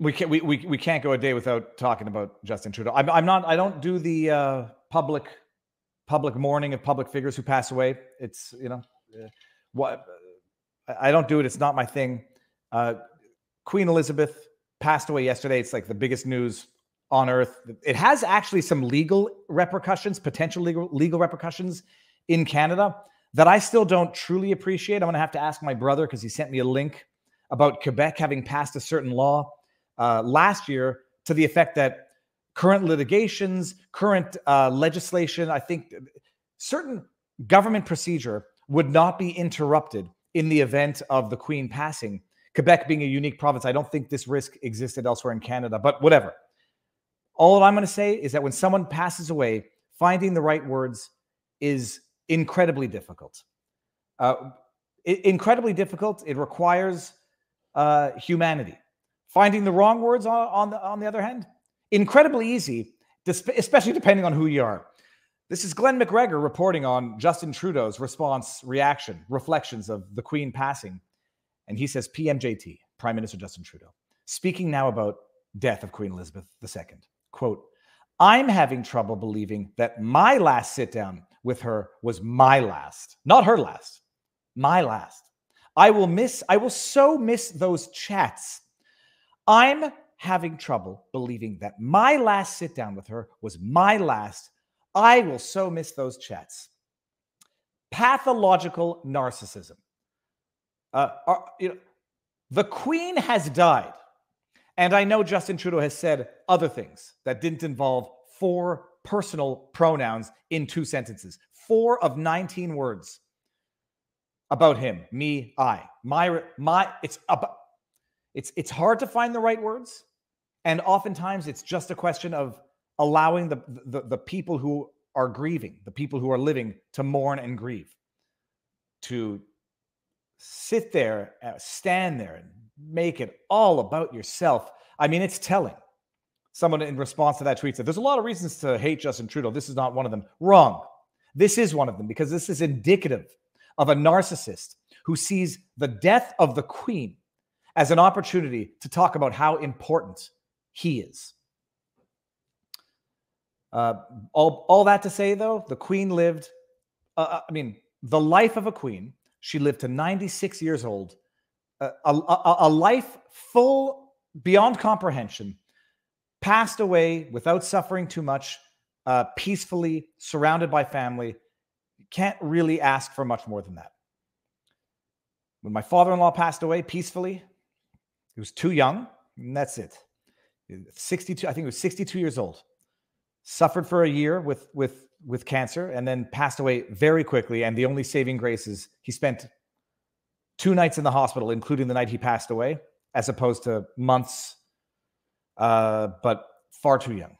we can't we, we, we can't go a day without talking about Justin Trudeau. I'm, I'm not I don't do the uh, public public mourning of public figures who pass away. It's you know what I don't do it. It's not my thing. Uh, Queen Elizabeth passed away yesterday. It's like the biggest news on earth. It has actually some legal repercussions, potential legal legal repercussions in Canada that I still don't truly appreciate. I'm going to have to ask my brother because he sent me a link about Quebec having passed a certain law uh, last year to the effect that current litigations, current uh, legislation, I think certain government procedure would not be interrupted in the event of the Queen passing. Quebec being a unique province, I don't think this risk existed elsewhere in Canada, but whatever. All I'm going to say is that when someone passes away, finding the right words is incredibly difficult. Uh, incredibly difficult. It requires uh, humanity. Finding the wrong words on, on, the, on the other hand, incredibly easy, especially depending on who you are. This is Glen McGregor reporting on Justin Trudeau's response, reaction, reflections of the Queen passing. And he says, PMJT, Prime Minister Justin Trudeau, speaking now about death of Queen Elizabeth II. Quote, I'm having trouble believing that my last sit down with her was my last, not her last, my last. I will miss, I will so miss those chats I'm having trouble believing that my last sit down with her was my last. I will so miss those chats. Pathological narcissism. Uh, are, you know, the Queen has died. And I know Justin Trudeau has said other things that didn't involve four personal pronouns in two sentences, four of 19 words about him, me, I. My, my, it's about, it's it's hard to find the right words, and oftentimes it's just a question of allowing the, the, the people who are grieving, the people who are living, to mourn and grieve, to sit there, uh, stand there, and make it all about yourself. I mean, it's telling. Someone in response to that tweet said, There's a lot of reasons to hate Justin Trudeau. This is not one of them. Wrong. This is one of them because this is indicative of a narcissist who sees the death of the queen as an opportunity to talk about how important he is. Uh, all, all that to say, though, the queen lived, uh, uh I mean, the life of a queen. She lived to 96 years old, uh, a, a, a life full beyond comprehension, passed away without suffering too much, uh, peacefully, surrounded by family. Can't really ask for much more than that. When my father in law passed away peacefully, he was too young, and that's it. 62, I think he was 62 years old. Suffered for a year with with with cancer and then passed away very quickly. And the only saving grace is he spent two nights in the hospital, including the night he passed away, as opposed to months, uh, but far too young.